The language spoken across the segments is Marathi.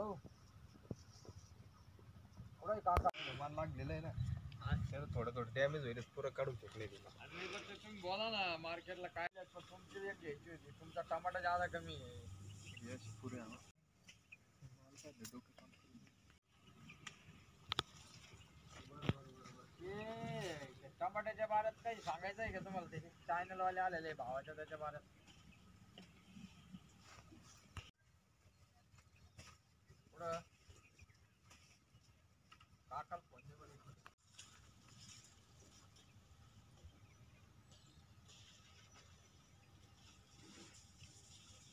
हॅलो कुठं आहे काका माल लागलेलं आहे ना. त्याला थोडं थोडं डॅमेज होईल पुरं काढून फेकले ते तुम्ही बोला ना मार्केटला काय नाही, पण तुमची एक घ्यायची होती. तुमचा टमाटा जादा कमी आहे. पुरे ते टमाट्याच्या बाऱ्यात काही सांगायचं आहे का तुम्हाला? ते वाले आलेले आहे भावाच्या त्याच्या बाऱ्यात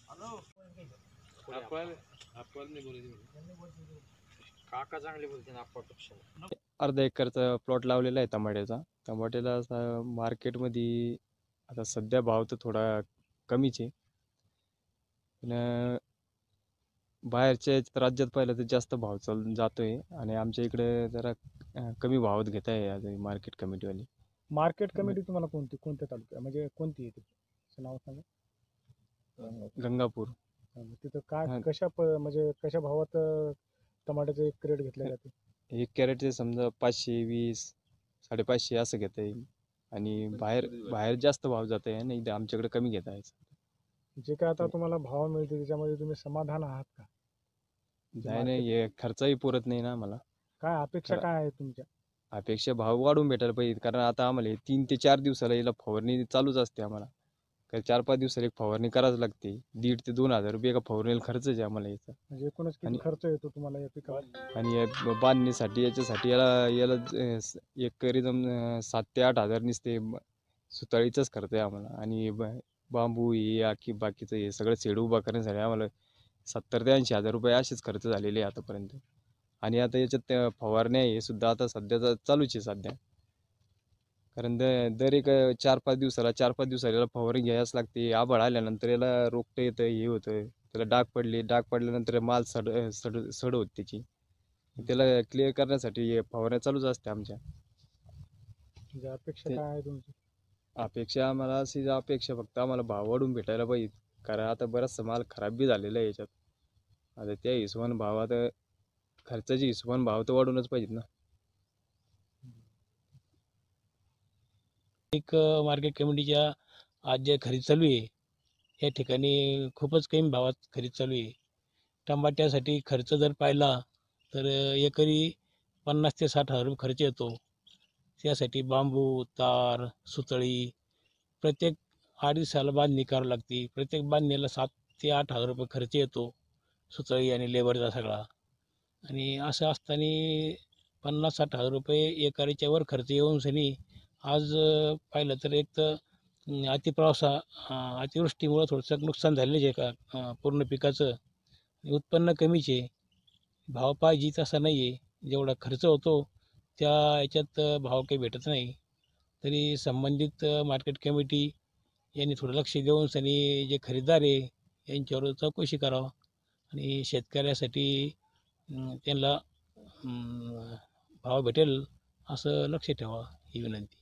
हॅलो? काका चांगले बोलते ना अर्धा एकरचा प्लॉट लावलेला आहे टमाट्याचा. टमाट्याला असा मार्केटमध्ये आता सध्या भाव तर थोडा कमीच आहे. पण बाहेरच्या राज्यात पाहिलं तर जास्त भाव चाल जातो आहे आणि आमच्या इकडे जरा कमी भावात घेत आहे आज मार्केट कमिटीवाली मार्केट कमिटी तुम्हाला कोणती कोणत्या तालुक्या म्हणजे कोणती आहे ती असं नाव सांगा. गंगापूर. तिथं काय हा. कशा प म्हणजे कशा भावात अं, टमाट्याचं एक क्रेट घेतलं जाते? एक कॅरेटचे समजा पाचशे वीस साडेपाचशे असं घेत आहे आणि बाहेर बाहेर जास्त भाव जात आहे आणि इथे आमच्याकडे कमी घेत आहे जे काय आता तुम्हाला भाव मिळते त्याच्यामध्ये तुम्ही समाधान आहात का? नाही नाही हे खर्चही पुरत नाही ना मला काय अपेक्षा. काय आहे तुमच्या? अपेक्षा भाव वाढून भेटायला पाहिजे. कारण आता आम्हाला हे तीन ते चार दिवसाला याला फवारणी चालूच असते आम्हाला. कारण चार पाच दिवसाला एक फवारणी करावच लागते. दीड ते दोन हजार रुपये एका फवारणीला खर्च आहे आम्हाला याचा. म्हणजे एकूणच किती आणि- खर्च येतो तुम्हाला या पिकावर? आणि या ब- बांधणीसाठी याच्यासाठी याला याला ज- स- एक करी जम अं, सात ते आठ हजार नुसते. ब- सुताळीचाच खर्च आहे आम्हाला. आणि ब- बांबू हे आखी बाकीचं हे सगळं शेड उभा करण्यासाठी आम्हाला सत्तर ते ऐंशी हजार रुपये असेच खर्च झालेले आहे आतापर्यंत. आणि आता याच्यात फवारण्या हे सुद्धा आता सध्याचा चालूच आहे सध्या. कारण द दर एक चार पाच दिवसाला चार पाच दिवसाला याला फवारणी घ्यायलाच लागते. आभाळ आल्यानंतर याला रोगटं येतं हे होतं त्याला डाग पडले डाग पडल्यानंतर माल सड सड सड होत त्याची. त्याला क्लिअर करण्यासाठी फवारण्या चालूच असते आमच्या. म्हणजे अपेक्षा काय आहे तुमची? अपेक्षा आम्हाला अशी अपेक्षा फक्त आम्हाला भाव वाढून भेटायला पाहिजे. कारण आता बराचसा माल खराब बी झालेला आहे याच्यात. आता त्या हिशोबाने भाव आता खर्चाच्या हिशोबाने भाव तर वाढूनच पाहिजेत ना. एक मार्केट कमिटीच्या आज जे खरेदी चालू आहे या ठिकाणी खूपच कमी भावात खरेदी चालू आहे. टमाट्यासाठी खर्च जर पाहिला तर एकरी पन्नास ते साठ हजार रुपये खर्च येतो. त्यासाठी बांबू तार सुतळी प्रत्येक आठ दिवसाला बांधणी करावी लागते. प्रत्येक बांधणीला सात ते आठ हजार रुपये खर्च येतो. सुतळी आणि लेबरचा सगळा. आणि असं असताना पन्नास साठ हजार रुपये एकारीच्या वर खर्च येऊन सनी आज पाहिलं तर एक तर अतिप्रवासा अतिपावसा अतिवृष्टीमुळं थोडंसं नुकसान झालेलं आहे का पूर्ण पिकाचं. उत्पन्न कमीच आहे. भाव पाहिजे तसा नाही आहे. जेवढा खर्च होतो त्या याच्यात भाव काही भेटत नाही. तरी संबंधित मार्केट कमिटी यांनी थोडं लक्ष देऊन सनी जे खरेदीदार आहे यांच्यावर चौकशी करावं. आणि शेतकऱ्यासाठी त्यांना भाव भेटेल असं लक्ष ठेवा ही विनंती.